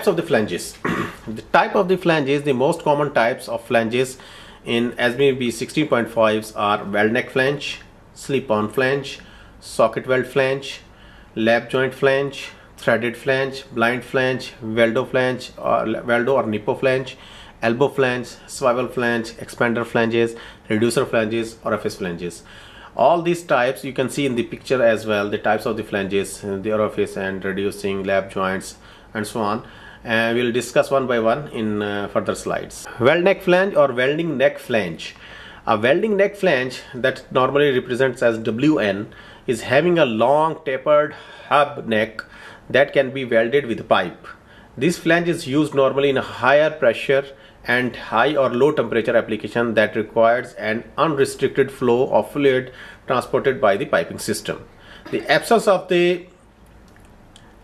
Types of the flanges. the type of the flanges, the most common types of flanges in SBB 16.5s are weld neck flange, slip-on flange, socket weld flange, lap joint flange, threaded flange, blind flange, weldo flange, or weldo or nippo flange, elbow flange, swivel flange, expander flanges, reducer flanges, or FS flanges. All these types you can see in the picture as well, the types of the flanges, the orifice and reducing, lap joints, and so on and we'll discuss one by one in uh, further slides. Weld neck flange or welding neck flange. A welding neck flange that normally represents as WN is having a long tapered hub neck that can be welded with pipe. This flange is used normally in a higher pressure and high or low temperature application that requires an unrestricted flow of fluid transported by the piping system. The absence of the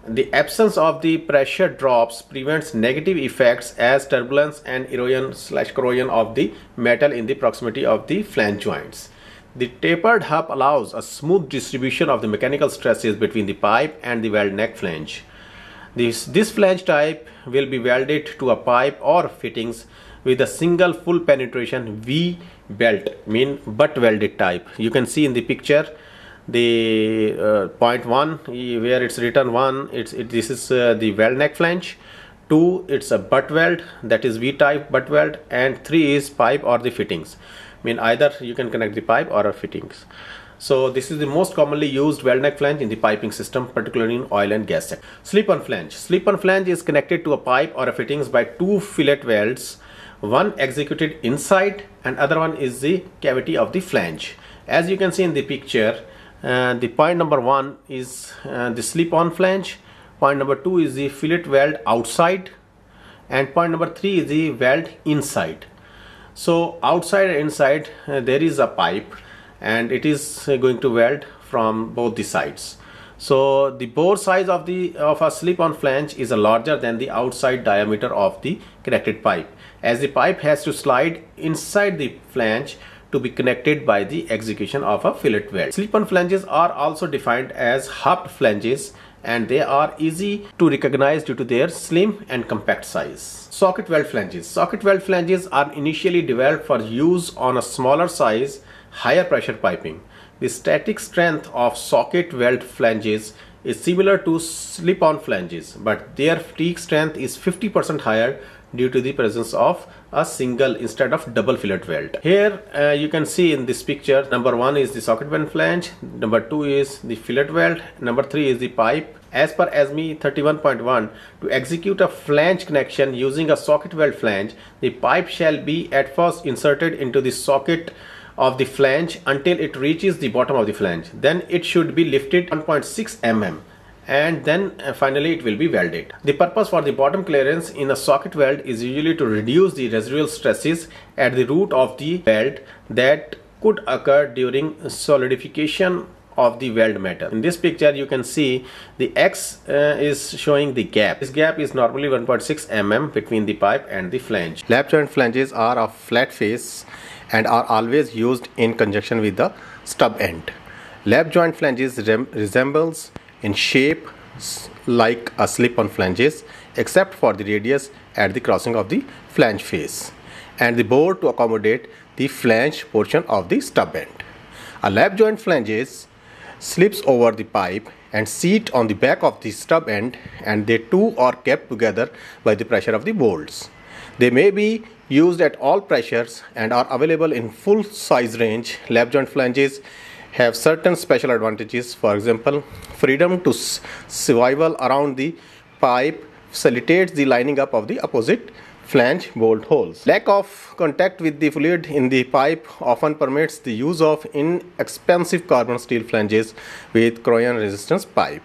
the absence of the pressure drops prevents negative effects as turbulence and erosion slash corrosion of the metal in the proximity of the flange joints. The tapered hub allows a smooth distribution of the mechanical stresses between the pipe and the weld neck flange. This, this flange type will be welded to a pipe or fittings with a single full penetration V belt mean butt welded type. You can see in the picture the uh, point one where it's written one it's it, this is uh, the weld neck flange. Two it's a butt weld that is v type butt weld. And three is pipe or the fittings. I mean either you can connect the pipe or a fittings. So this is the most commonly used weld neck flange in the piping system particularly in oil and gas sector. Slip on flange. Slip on flange is connected to a pipe or a fittings by two fillet welds one executed inside and other one is the cavity of the flange. As you can see in the picture the point number one is uh, the slip-on flange. Point number two is the fillet weld outside. And point number three is the weld inside. So outside and inside uh, there is a pipe and it is uh, going to weld from both the sides. So the bore size of the of a slip-on flange is larger than the outside diameter of the connected pipe. As the pipe has to slide inside the flange to be connected by the execution of a fillet weld. Slip-on flanges are also defined as hubbed flanges and they are easy to recognize due to their slim and compact size. Socket weld flanges. Socket weld flanges are initially developed for use on a smaller size, higher pressure piping. The static strength of socket weld flanges is similar to slip-on flanges, but their fatigue strength is 50% higher due to the presence of a single instead of double fillet weld. Here uh, you can see in this picture number one is the socket weld flange, number two is the fillet weld, number three is the pipe. As per ASME 31.1, to execute a flange connection using a socket weld flange, the pipe shall be at first inserted into the socket of the flange until it reaches the bottom of the flange. Then it should be lifted 1.6 mm and then uh, finally it will be welded. The purpose for the bottom clearance in a socket weld is usually to reduce the residual stresses at the root of the weld that could occur during solidification of the weld metal. In this picture you can see the X uh, is showing the gap. This gap is normally 1.6 mm between the pipe and the flange. Lap joint flanges are of flat face and are always used in conjunction with the stub end. Lap joint flanges resembles in shape like a slip-on flanges except for the radius at the crossing of the flange face and the bore to accommodate the flange portion of the stub end. A lap joint flanges slips over the pipe and seat on the back of the stub end and they too are kept together by the pressure of the bolts. They may be used at all pressures and are available in full size range. Lap joint flanges have certain special advantages. For example, freedom to swivel around the pipe facilitates the lining up of the opposite flange bolt holes. Lack of contact with the fluid in the pipe often permits the use of inexpensive carbon steel flanges with corrosion resistance pipe.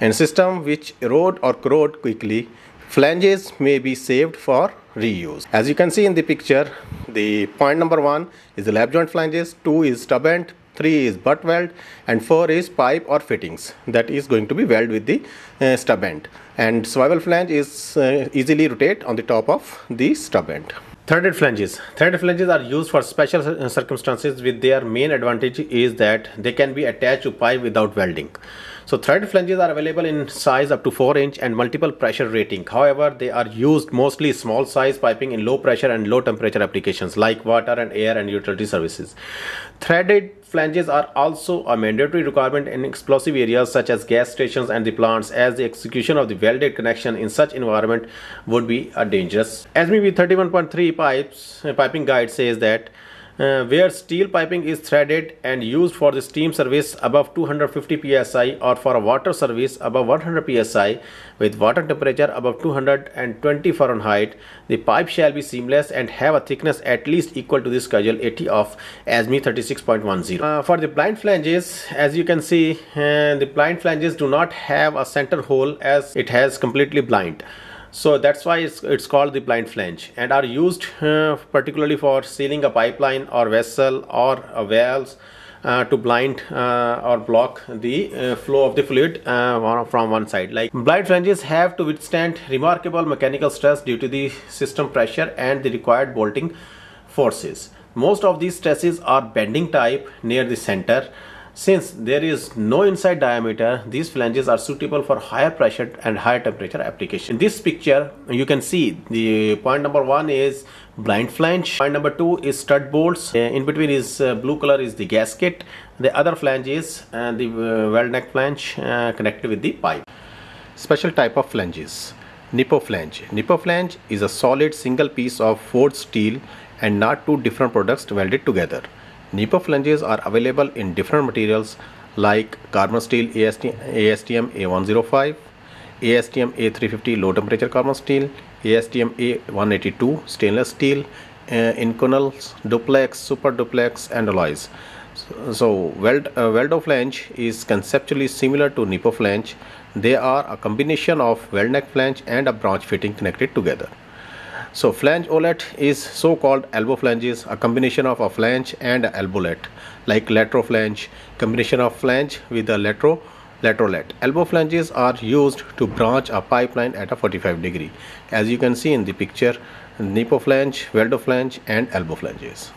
In system which erode or corrode quickly, flanges may be saved for reuse. As you can see in the picture, the point number one is the lap joint flanges, two is stub end, 3 is butt weld and 4 is pipe or fittings that is going to be welded with the uh, stub end and swivel flange is uh, easily rotate on the top of the stub end. Threaded flanges. Threaded flanges are used for special circumstances with their main advantage is that they can be attached to pipe without welding. So threaded flanges are available in size up to 4 inch and multiple pressure rating. However, they are used mostly small size piping in low pressure and low temperature applications like water and air and utility services. Threaded flanges are also a mandatory requirement in explosive areas such as gas stations and the plants as the execution of the welded connection in such environment would be a dangerous. ASME B31.3 pipes piping guide says that uh, where steel piping is threaded and used for the steam service above 250 psi or for a water service above 100 psi with water temperature above 220 Fahrenheit, the pipe shall be seamless and have a thickness at least equal to the schedule 80 of ASME 36.10. Uh, for the blind flanges, as you can see, uh, the blind flanges do not have a center hole as it has completely blind so that's why it's, it's called the blind flange and are used uh, particularly for sealing a pipeline or vessel or valves uh, to blind uh, or block the uh, flow of the fluid uh, from one side. Like blind flanges have to withstand remarkable mechanical stress due to the system pressure and the required bolting forces. Most of these stresses are bending type near the center since there is no inside diameter, these flanges are suitable for higher pressure and higher temperature application. In this picture, you can see the point number one is blind flange. Point number two is stud bolts. Uh, in between is uh, blue color is the gasket. The other flange is uh, the uh, weld neck flange uh, connected with the pipe. Special type of flanges. Nippo flange. Nippo flange is a solid single piece of forged steel and not two different products welded together. Nippo flanges are available in different materials like carbon steel ASTM A105, ASTM A350 low temperature carbon steel, ASTM A182 stainless steel, uh, Inconels, duplex, super duplex and alloys. So, so weld, uh, weldo flange is conceptually similar to Nippo flange. They are a combination of weld neck flange and a branch fitting connected together. So flange olet is so-called elbow flanges, a combination of a flange and a elbowlet, like lateral flange, combination of flange with a latero laterolet. Elbow flanges are used to branch a pipeline at a 45 degree. As you can see in the picture, Nippo flange, weldo flange and elbow flanges.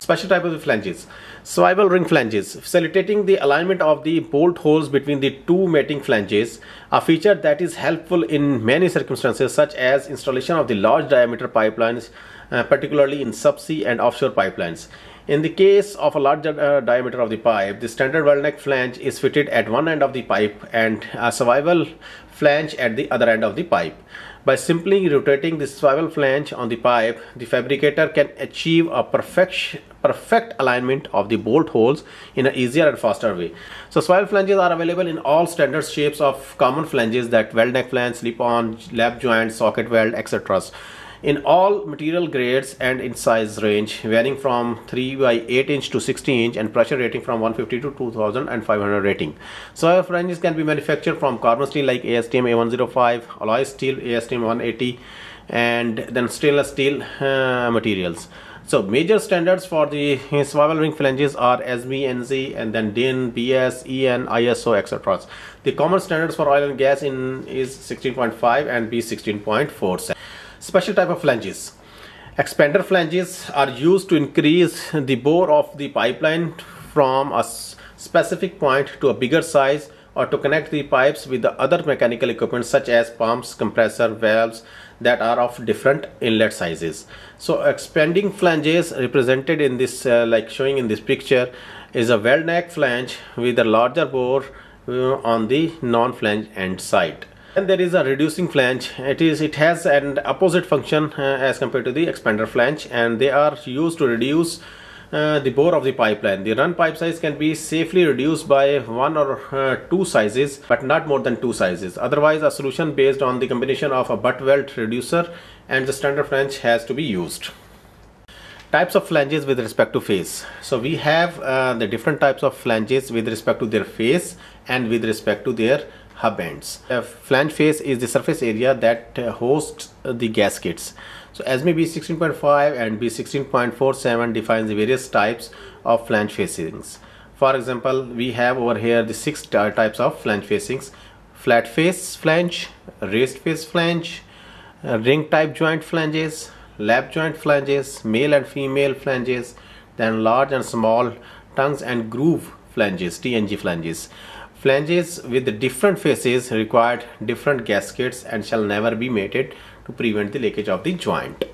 Special type of flanges. Swivel ring flanges, facilitating the alignment of the bolt holes between the two mating flanges, a feature that is helpful in many circumstances such as installation of the large diameter pipelines, uh, particularly in subsea and offshore pipelines. In the case of a larger uh, diameter of the pipe, the standard weld neck flange is fitted at one end of the pipe and a swivel flange at the other end of the pipe. By simply rotating the swivel flange on the pipe, the fabricator can achieve a perfect, perfect alignment of the bolt holes in an easier and faster way. So swivel flanges are available in all standard shapes of common flanges that weld neck flange, slip-on, lap joint, socket weld, etc in all material grades and in size range varying from 3 by 8 inch to 60 inch and pressure rating from 150 to 2500 rating. So flanges can be manufactured from carbon steel like ASTM A105, alloy steel ASTM 180 and then stainless steel uh, materials. So major standards for the swivel ring flanges are ASME, NZ and then DIN, BS, EN, ISO etc. The common standards for oil and gas in is 16.5 and B 16.47. Special type of flanges. Expander flanges are used to increase the bore of the pipeline from a specific point to a bigger size or to connect the pipes with the other mechanical equipment such as pumps, compressor, valves that are of different inlet sizes. So expanding flanges represented in this uh, like showing in this picture is a weld neck flange with a larger bore uh, on the non-flange end side and there is a reducing flange it is it has an opposite function uh, as compared to the expander flange and they are used to reduce uh, the bore of the pipeline. The run pipe size can be safely reduced by one or uh, two sizes but not more than two sizes. Otherwise a solution based on the combination of a butt weld reducer and the standard flange has to be used. Types of flanges with respect to face. So we have uh, the different types of flanges with respect to their face and with respect to their hub ends. A flange face is the surface area that uh, hosts the gaskets. So ASME B16.5 and B16.47 defines the various types of flange facings. For example, we have over here the six types of flange facings. Flat face flange, raised face flange, ring type joint flanges, lap joint flanges, male and female flanges, then large and small tongues and groove flanges, TNG flanges. Flanges with different faces required different gaskets and shall never be mated to prevent the leakage of the joint.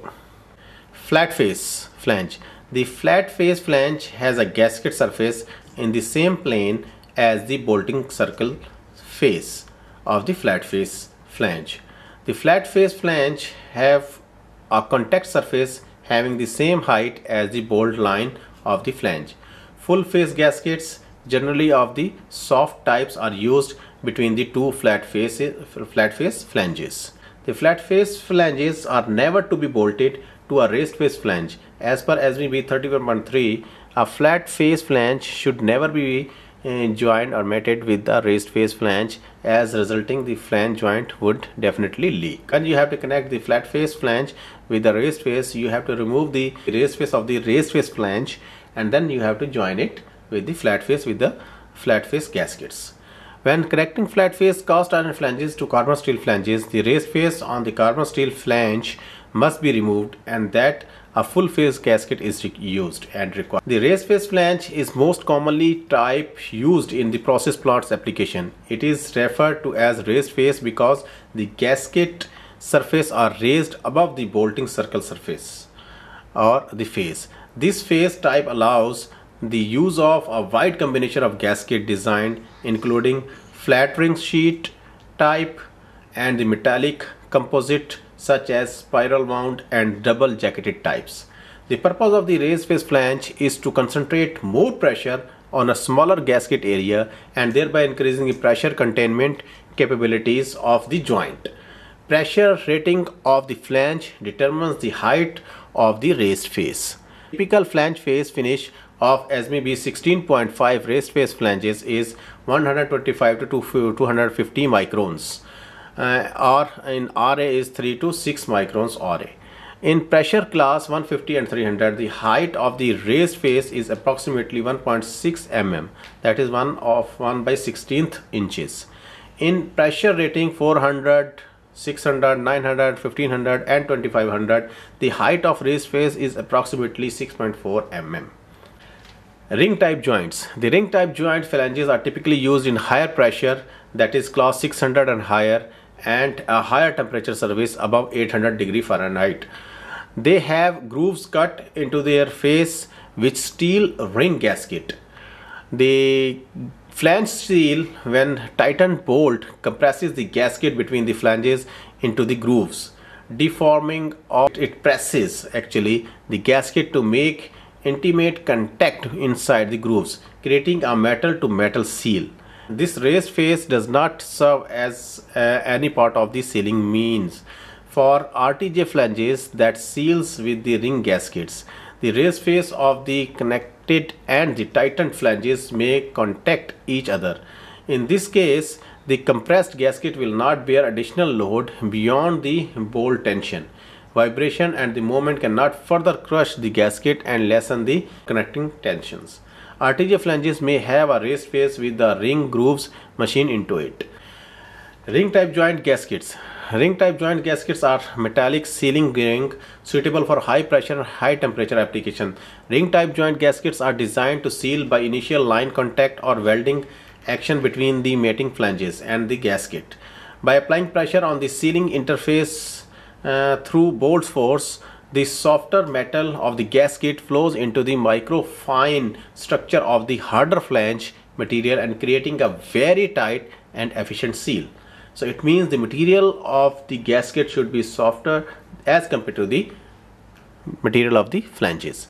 Flat face flange. The flat face flange has a gasket surface in the same plane as the bolting circle face of the flat face flange. The flat face flange have a contact surface having the same height as the bolt line of the flange. Full face gaskets generally of the soft types are used between the two flat face, flat face flanges. The flat face flanges are never to be bolted to a raised face flange. As per ASME 31.3, a flat face flange should never be uh, joined or mated with the raised face flange as resulting the flange joint would definitely leak. And you have to connect the flat face flange with the raised face. You have to remove the raised face of the raised face flange and then you have to join it with the flat face with the flat face gaskets. When connecting flat face cast iron flanges to carbon steel flanges, the raised face on the carbon steel flange must be removed and that a full face gasket is used and required. The raised face flange is most commonly type used in the process plants application. It is referred to as raised face because the gasket surface are raised above the bolting circle surface or the face. This face type allows the use of a wide combination of gasket design including flat ring sheet type and the metallic composite such as spiral wound and double jacketed types. The purpose of the raised face flange is to concentrate more pressure on a smaller gasket area and thereby increasing the pressure containment capabilities of the joint. Pressure rating of the flange determines the height of the raised face. Typical flange face finish of ASME 16.5 raised face flanges is 125 to 250 microns uh, or in RA is 3 to 6 microns RA. In pressure class 150 and 300, the height of the raised face is approximately 1.6 mm, that is 1 of 1 by 16th inches. In pressure rating 400, 600, 900, 1500 and 2500, the height of raised face is approximately 6.4 mm. Ring type joints. The ring type joint flanges are typically used in higher pressure that is class 600 and higher and a higher temperature service above 800 degree Fahrenheit. They have grooves cut into their face with steel ring gasket. The flange seal when tightened bolt compresses the gasket between the flanges into the grooves deforming or it presses actually the gasket to make intimate contact inside the grooves creating a metal to metal seal this raised face does not serve as uh, any part of the sealing means. For RTJ flanges that seals with the ring gaskets, the raised face of the connected and the tightened flanges may contact each other. In this case, the compressed gasket will not bear additional load beyond the bolt tension. Vibration and the moment cannot further crush the gasket and lessen the connecting tensions. RTJ flanges may have a raised face with the ring grooves machined into it. Ring type joint gaskets. Ring type joint gaskets are metallic sealing ring suitable for high pressure high temperature application. Ring type joint gaskets are designed to seal by initial line contact or wedging action between the mating flanges and the gasket. By applying pressure on the sealing interface through bolt force, the softer metal of the gasket flows into the microfine structure of the harder flange material and creating a very tight and efficient seal. So it means the material of the gasket should be softer as compared to the material of the flanges.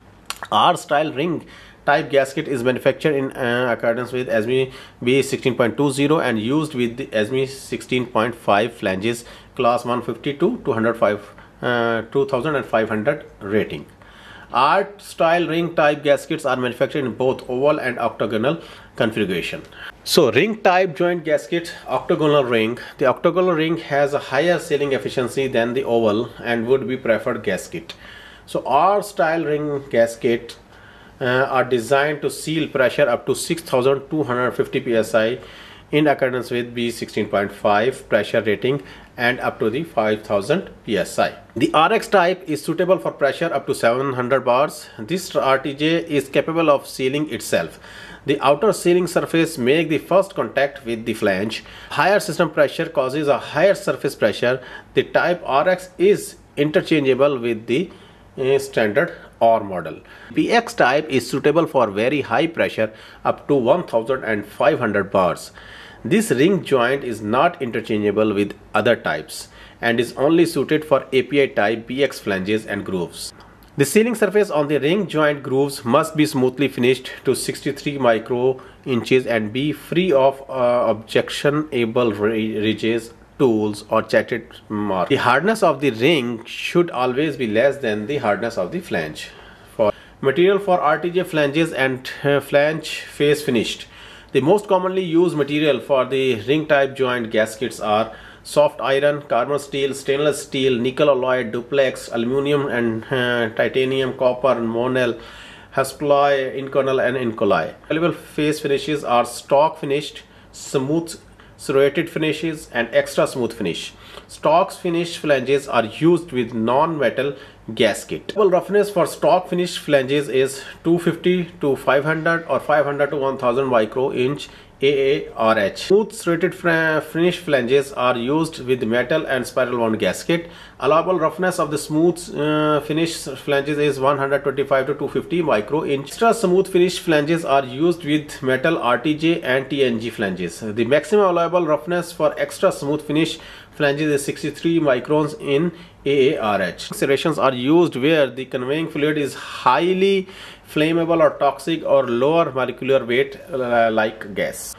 R style ring type gasket is manufactured in uh, accordance with ASME B16.20 and used with the ASME 16.5 flanges class 150 to 205 uh, 2500 rating. R style ring type gaskets are manufactured in both oval and octagonal configuration. So ring type joint gasket octagonal ring. The octagonal ring has a higher sealing efficiency than the oval and would be preferred gasket. So R style ring gasket uh, are designed to seal pressure up to 6250 psi in accordance with B16.5 pressure rating and up to the 5000 psi. The RX type is suitable for pressure up to 700 bars. This RTJ is capable of sealing itself. The outer sealing surface make the first contact with the flange. Higher system pressure causes a higher surface pressure. The type RX is interchangeable with the uh, standard OR model. BX type is suitable for very high pressure up to 1500 bars. This ring joint is not interchangeable with other types and is only suited for API type BX flanges and grooves. The sealing surface on the ring joint grooves must be smoothly finished to 63 micro inches and be free of uh, objectionable ridges, tools or chatter marks. The hardness of the ring should always be less than the hardness of the flange. For material for RTJ flanges and uh, flange face finished the most commonly used material for the ring type joint gaskets are soft iron, carbon steel, stainless steel, nickel alloy, duplex, aluminum and uh, titanium, copper, monel, hastelloy, inconel and incoloy. Available face finishes are stock finished, smooth serrated finishes and extra smooth finish. Stocks finished flanges are used with non-metal gasket. Double roughness for stock finished flanges is 250 to 500 or 500 to 1000 micro inch AARH. Smooth serrated finish flanges are used with metal and spiral wound gasket. Allowable roughness of the smooth uh, finish flanges is 125 to 250 micro inch. Extra smooth finish flanges are used with metal RTJ and TNG flanges. The maximum allowable roughness for extra smooth finish flanges is 63 microns in AARH. Serrations are used where the conveying fluid is highly flammable or toxic or lower molecular weight uh, like gas.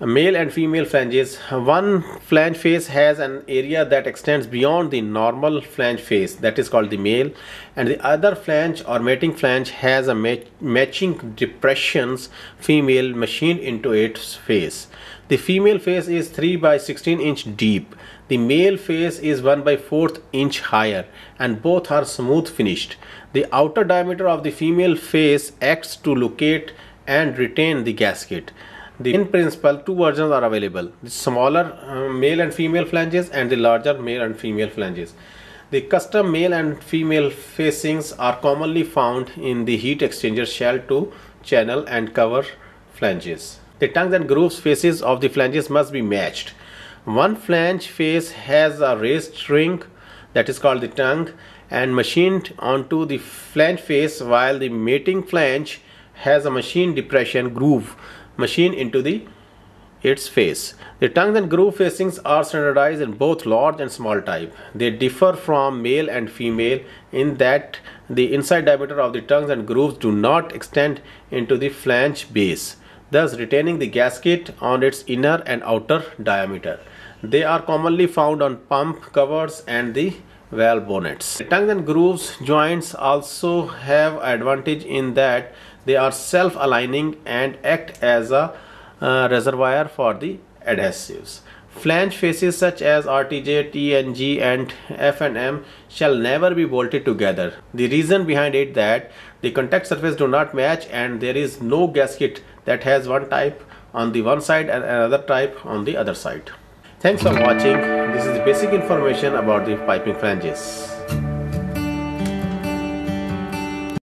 Male and female flanges. One flange face has an area that extends beyond the normal flange face that is called the male and the other flange or mating flange has a matching depressions female machined into its face. The female face is 3 by 16 inch deep. The male face is 1 by 4th inch higher and both are smooth finished. The outer diameter of the female face acts to locate and retain the gasket. The, in principle, two versions are available. The smaller uh, male and female flanges and the larger male and female flanges. The custom male and female facings are commonly found in the heat exchanger shell to channel and cover flanges. The tongues and grooves faces of the flanges must be matched. One flange face has a raised ring that is called the tongue and machined onto the flange face while the mating flange has a machine depression groove machined into the its face. The tongues and groove facings are standardized in both large and small type. They differ from male and female in that the inside diameter of the tongues and grooves do not extend into the flange base, thus retaining the gasket on its inner and outer diameter. They are commonly found on pump covers and the valve bonnets. The tongues and grooves joints also have advantage in that they are self-aligning and act as a uh, reservoir for the adhesives. Flange faces such as RTJ, TNG and F&M shall never be bolted together. The reason behind it that the contact surface do not match and there is no gasket that has one type on the one side and another type on the other side. Thanks for watching. This is basic information about the piping flanges.